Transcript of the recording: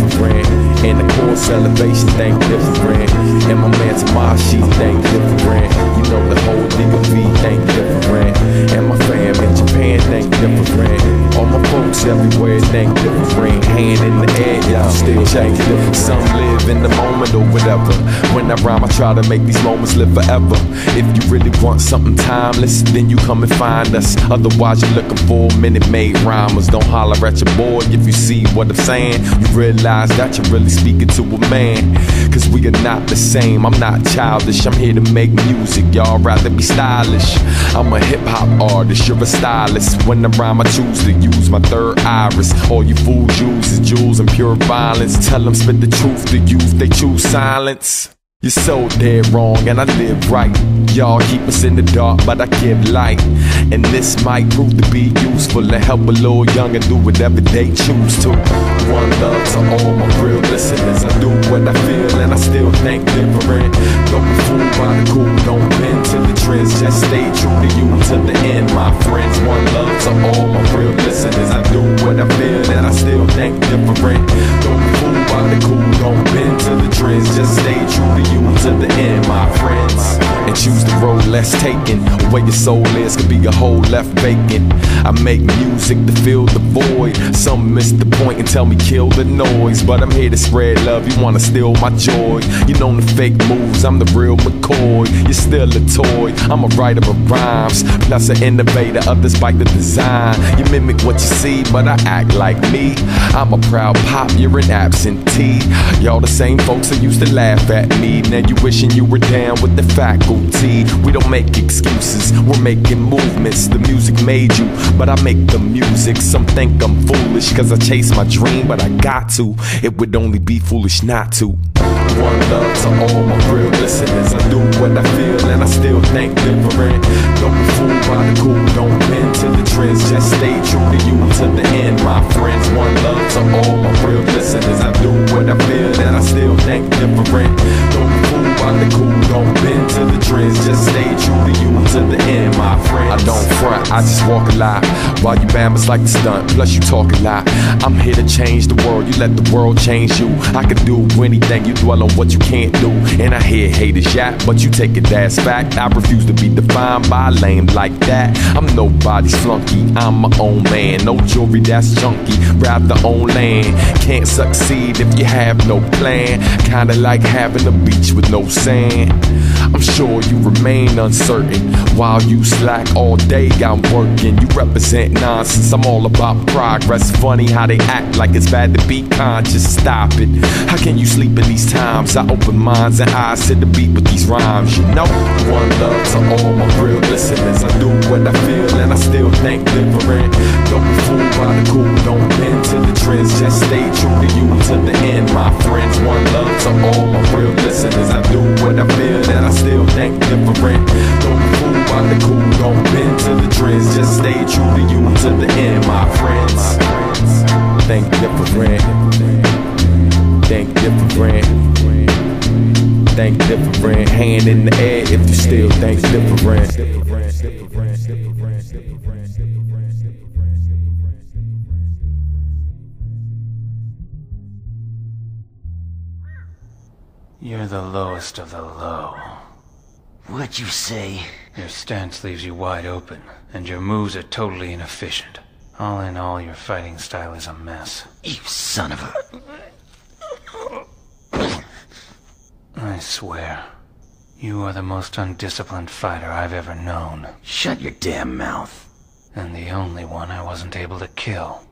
different. And the course elevation, thing different. And my man Tamar, she think different. You know the whole nigga DMV think different. Whatever. When I rhyme, I try to make these moments live forever. If you really want something timeless, then you come and find us. Otherwise, you're looking for minute made rhymers. Don't holler at your boy if you see what I'm saying. You realize that you're really speaking to a man. Cause we are not the same. I'm not childish. I'm here to make music. Y'all rather be stylish. I'm a hip hop artist. You're a stylist. When I rhyme, I choose to use my third iris. All you fools use is jewels and pure violence. Tell them spit the truth to youth. They choose silence. You're so dead wrong, and I live right. Y'all keep us in the dark, but I give light. And this might prove to be useful to help a little younger do whatever they choose to. One love to all my real listeners. I do what I feel, and I still think different. Don't be fooled by the cool, don't bend to the trends. Just stay to the end, my friends. And choose the road less taken. Where your soul is could be a hole left vacant. I make music to fill the void. Some miss the point and tell me kill the noise. But I'm here to spread love. You wanna steal my joy. You know the fake moves. I'm the real McCoy. You're still a toy. I'm a writer of rhymes. Plus an innovator. Others bite the design. You mimic what you see, but I act like me. I'm a proud pop. You're an absentee. Y'all the same folks that used to laugh at me. Now you wishing you were down with the faculty. We don't make excuses, we're making movements. The music made you, but I make the music. Some think I'm foolish, cause I chase my dream, but I got to. It would only be foolish not to. One love to all my real listeners. I do what I feel and I still think different. Don't be fooled by the cool, don't bend to the trends. Just stay true to you to the end, my friends. One love to all my real listeners. I do what I feel and I still think different. Don't be fooled by the cool, my friends. I don't I just walk a lot. While you bambas like the stunt, plus you talk a lot. I'm here to change the world, you let the world change you. I can do anything, you dwell on what you can't do. And I hear haters yap, but you take it as fact. I refuse to be defined by lame like that. I'm nobody's flunky, I'm my own man. No jewelry that's chunky, rather own land. Can't succeed if you have no plan. Kinda like having a beach with no sand. I'm sure you remain uncertain while you slack all day. Working, you represent nonsense. I'm all about progress. Funny how they act like it's bad to be conscious. Stop it. How can you sleep in these times? I open minds and eyes to the beat with these rhymes. You know, one love to all my real listeners. I do what I feel and I still think different. Don't be fooled by the cool, don't bend to the trends. Just stay true to you to the end, my friends. One love to all my real listeners. I do what I feel and I still think different. Don't be fooled by the cool, don't to the trends. Just stay true to you to the end, my friends. Think different. Think different. Think different. Hand in the air if you still think different. You're the lowest of the low. What'd you say? Your stance leaves you wide open, and your moves are totally inefficient. All in all, your fighting style is a mess. You son of a... I swear, you are the most undisciplined fighter I've ever known, Shut your damn mouth. and the only one I wasn't able to kill.